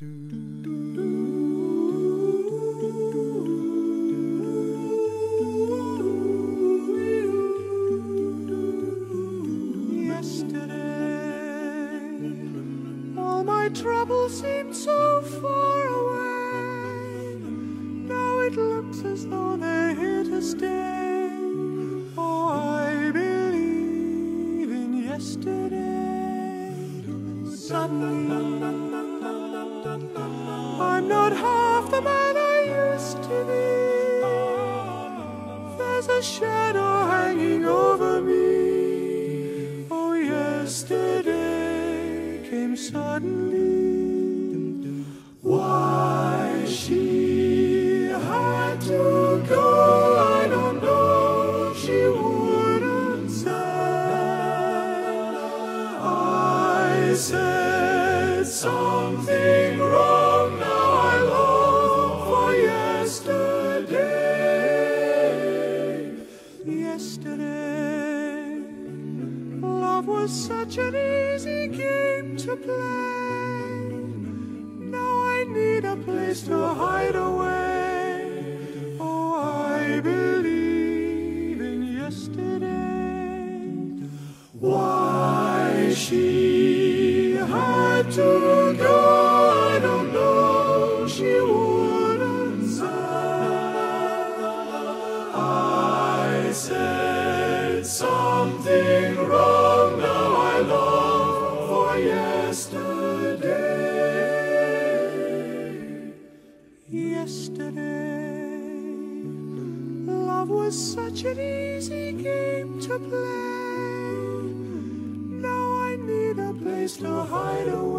Yesterday, all my troubles seemed so far away. Now it looks as though they're here to stay. Oh, I believe in yesterday. Suddenly, the man I used to be. There's a shadow hanging over me. Oh, yesterday came suddenly. Why she had to go, I don't know. She wouldn't say. I said Yesterday, love was such an easy game to play. Now I need a place to hide away. Oh, I believe in yesterday. Why she had to go, something wrong. Now I long for yesterday. Yesterday, love was such an easy game to play. Now I need a place to hide away.